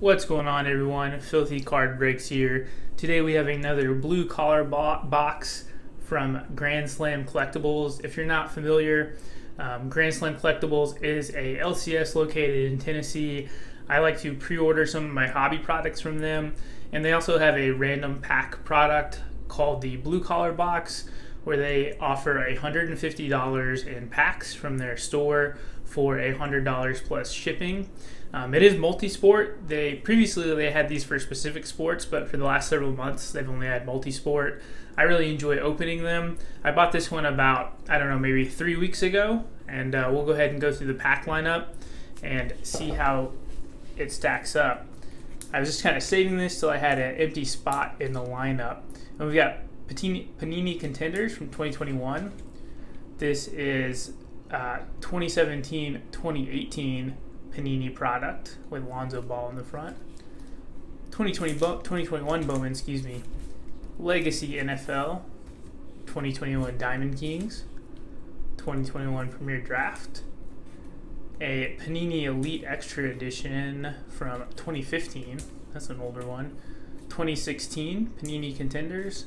What's going on, everyone? Philthy Card Breaks here. Today we have another blue collar bo- box from Grand Slam Collectibles. If you're not familiar, um, Grand Slam Collectibles is a LCS located in Tennessee. I like to pre-order some of my hobby products from them, and they also have a random pack product called the Blue Collar Box, where they offer $150 in packs from their store for $100 plus shipping. Um, it is multi-sport. They previously they had these for specific sports, but for the last several months they've only had multi-sport. I really enjoy opening them. I bought this one about I don't know maybe three weeks ago, and uh, we'll go ahead and go through the pack lineup and see how it stacks up. I was just kind of saving this till I had an empty spot in the lineup. And we've got Panini, Panini Contenders from 2021. This is uh, 2017-2018 Panini product with Lonzo Ball in the front. 2020 2021 Bowman, excuse me. Legacy NFL 2021 Diamond Kings 2021 Premier Draft. A Panini Elite Extra Edition from 2015. That's an older one. 2016 Panini Contenders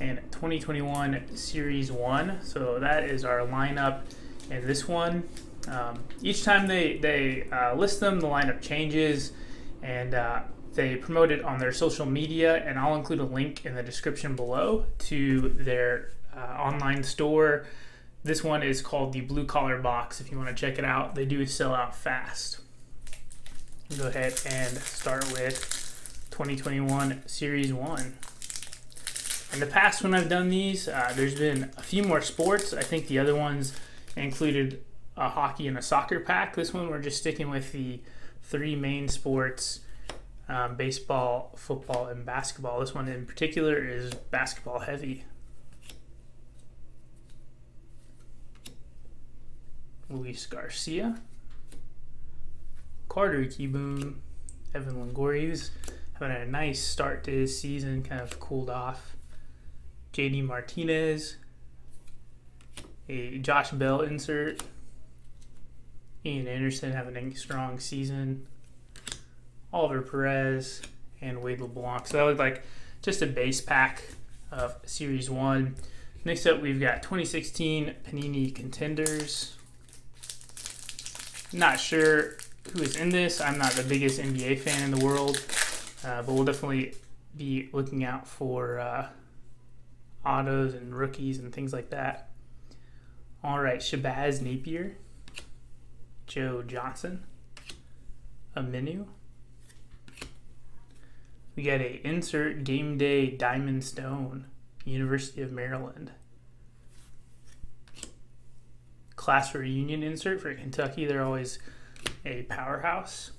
and 2021 Series 1. So that is our lineup in this one. Um, each time they, they uh, list them, the lineup changes and uh, they promote it on their social media. And I'll include a link in the description below to their uh, online store. This one is called the Blue Collar Box. If you want to check it out, they do sell out fast. Go ahead and start with 2021 Series 1. In the past, when I've done these, uh, there's been a few more sports. I think the other ones included a hockey and a soccer pack. This one we're just sticking with the three main sports um, baseball, football, and basketball. This one in particular is basketball heavy. Luis Garcia, Carter Kieboom, Evan Longoria. Having a nice start to his season, kind of cooled off. JD Martinez, a Josh Bell insert. Ian Anderson having a strong season. Oliver Perez and Wade LeBlanc. So that was like just a base pack of Series 1. Next up, we've got 2016 Panini Contenders. Not sure who is in this. I'm not the biggest NBA fan in the world, uh, but we'll definitely be looking out for uh, autos and rookies and things like that. All right, Shabazz Napier, Joe Johnson, Aminu. We got a insert game day Diamond Stone, University of Maryland. Class reunion insert for Kentucky. They're always a powerhouse.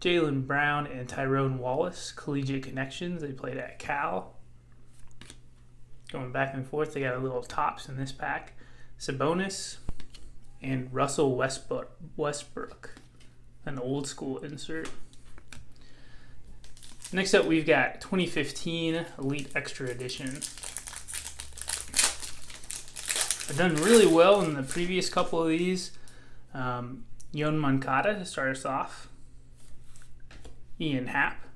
Jaylen Brown and Tyrone Wallace, collegiate connections. They played at Cal. Going back and forth, they got a little tops in this pack. Sabonis and Russell Westbrook, Westbrook, an old school insert. Next up, we've got 2015 Elite Extra Edition. I've done really well in the previous couple of these. Um, Yoan Moncada to start us off. Ian Happ.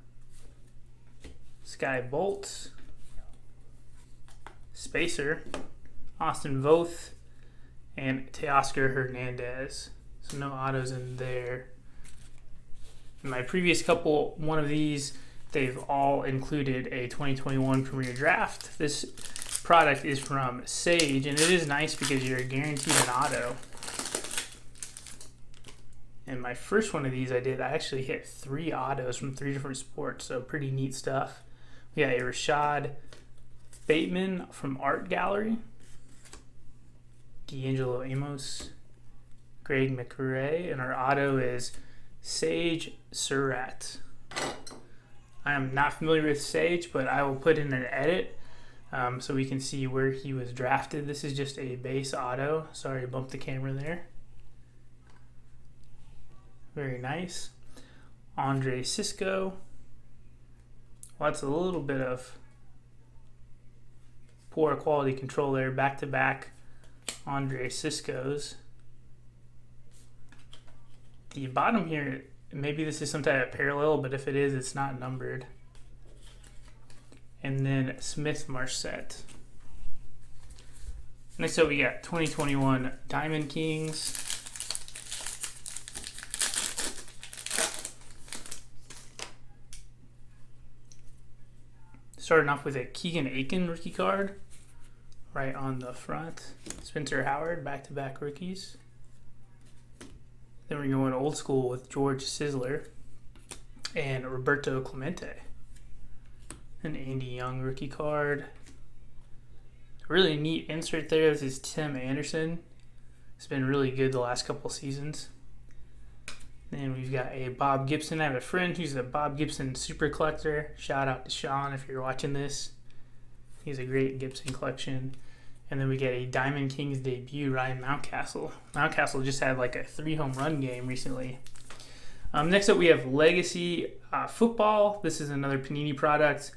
Skye Bolt. Spacer. Austin Voth and Teoscar Hernandez. So no autos in there. In my previous couple, one of these, they've all included a 2021 Premier Draft. This product is from Sage, and it is nice because you're guaranteed an auto. And my first one of these I did, I actually hit three autos from three different sports, so pretty neat stuff. We got a Rashod Bateman from Art Gallery. D'Angelo Amos, Greg McRae, and our auto is Sage Surratt. I am not familiar with Sage, but I will put in an edit um, so we can see where he was drafted. This is just a base auto. Sorry, bumped the camera there. Very nice. Andre Cisco. Well, that's a little bit of poor quality control there, back to back Andre Cisco's. The bottom here maybe this is some type of parallel, but if it is, it's not numbered. And then Smith Marsette. Next up, we got 2021 Diamond Kings. Starting off with a Keegan Akin rookie card right on the front. Spencer Howard, back to back rookies. Then we're going old school with George Sisler and Roberto Clemente. An Andy Young rookie card. Really neat insert there. This is Tim Anderson. It's been really good the last couple seasons. Then we've got a Bob Gibson. I have a friend who's a Bob Gibson super collector. Shout out to Sean if you're watching this. He's a great Gibson collection. And then we get a Diamond Kings debut, Ryan Mountcastle. Mountcastle just had like a three home run game recently. Um, next up, we have Legacy uh, Football. This is another Panini product.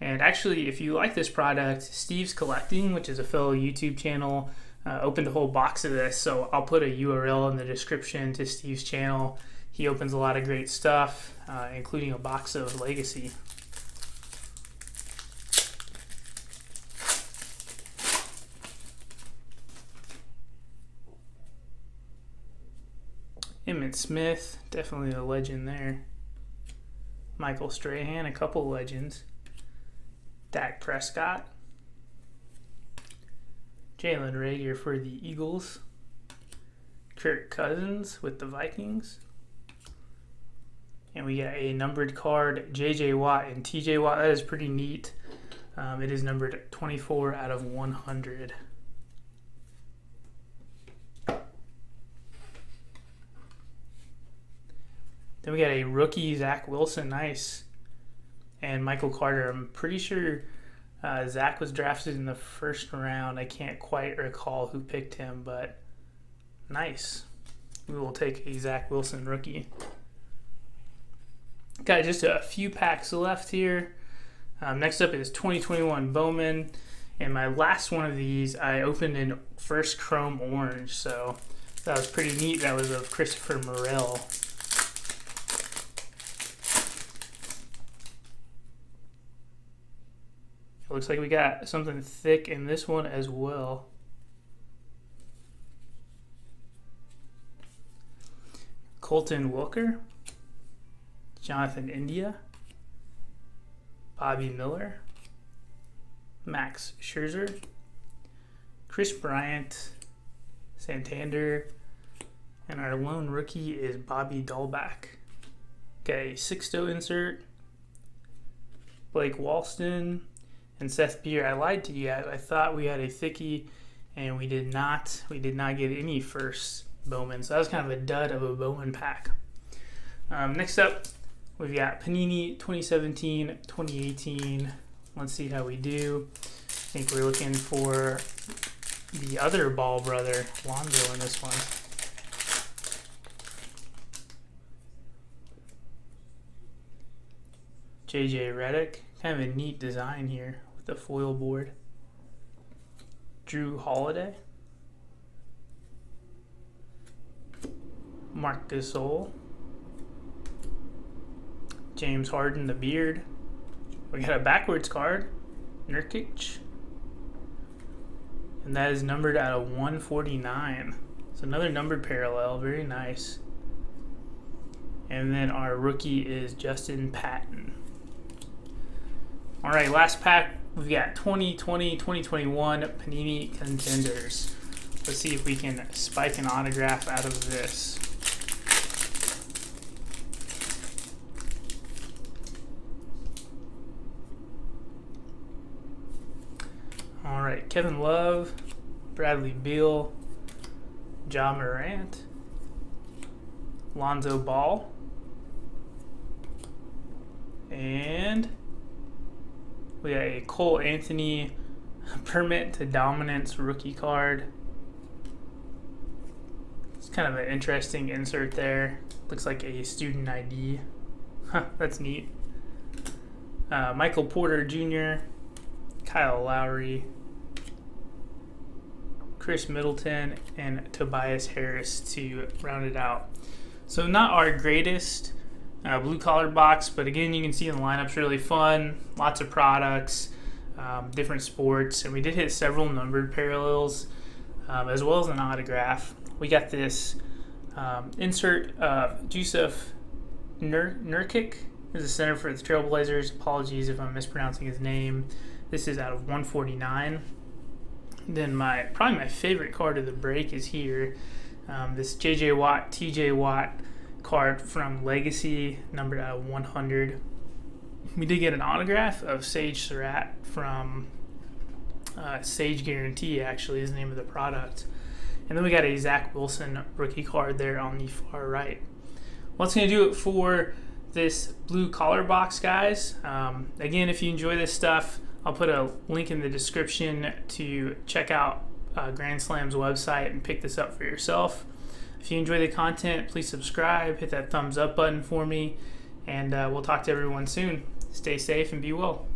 And actually, if you like this product, Steve's Collecting, which is a fellow YouTube channel, uh, opened a whole box of this. So I'll put a URL in the description to Steve's channel. He opens a lot of great stuff, uh, including a box of Legacy. Smith, definitely a legend there. Michael Strahan, a couple legends. Dak Prescott. Jalen Reagor for the Eagles. Kirk Cousins with the Vikings. And we get a numbered card, J.J. Watt and T.J. Watt. That is pretty neat. Um, it is numbered 24 out of 100. Then we got a rookie, Zach Wilson. Nice. And Michael Carter. I'm pretty sure uh, Zach was drafted in the first round. I can't quite recall who picked him, but nice. We will take a Zach Wilson rookie. Got just a few packs left here. Um, next up is 2021 Bowman. And my last one of these I opened in first chrome orange. So that was pretty neat. That was of Christopher Morel. Looks like we got something thick in this one as well. Colton Welker, Jonathan India, Bobby Miller, Max Scherzer, Kris Bryant, Santander, and our lone rookie is Bobby Dalbec. Okay, Sixto insert, Blake Walston, and Seth Beer. I lied to you. I, I thought we had a thickie, and we did not. We did not get any first Bowman. So that was kind of a dud of a Bowman pack. Um, next up, we've got Panini 2017, 2018. Let's see how we do. I think we're looking for the other Ball brother, Lonzo, in this one. JJ Redick. Kind of a neat design here the foil board. Jrue Holiday. Marc Gasol. James Harden, the beard. We got a backwards card. Nurkic. And that is numbered out of 149. It's another numbered parallel. Very nice. And then our rookie is Justin Patton. All right, last pack We've got 2020, 2021 Panini contenders. Let's see if we can spike an autograph out of this. All right, Kevin Love, Bradley Beal, Ja Morant, Lonzo Ball, and we got a Cole Anthony permit to dominance rookie card. It's kind of an interesting insert there. Looks like a student ID. Huh, that's neat. Uh, Michael Porter Jr., Kyle Lowry, Khris Middleton, and Tobias Harris to round it out. So, not our greatest uh, blue collar box. But again, you can see the lineup's really fun. Lots of products, um, different sports, and we did hit several numbered parallels um, as well as an autograph. We got this um, insert uh, Jusuf Nur- Nurkic is a center for the Trailblazers. Apologies if I'm mispronouncing his name. This is out of 149. Then my probably my favorite card of the break is here. Um, this JJ Watt, TJ Watt card from Legacy, numbered out of 100. We did get an autograph of Sage Surratt from uh, Sage Guarantee, actually, is the name of the product. And then we got a Zach Wilson rookie card there on the far right. What's going to do it for this blue collar box, guys? Um, again, if you enjoy this stuff, I'll put a link in the description to check out uh, Grand Slam's website and pick this up for yourself. If you enjoy the content, please subscribe, hit that thumbs up button for me, and uh, we'll talk to everyone soon. Stay safe and be well.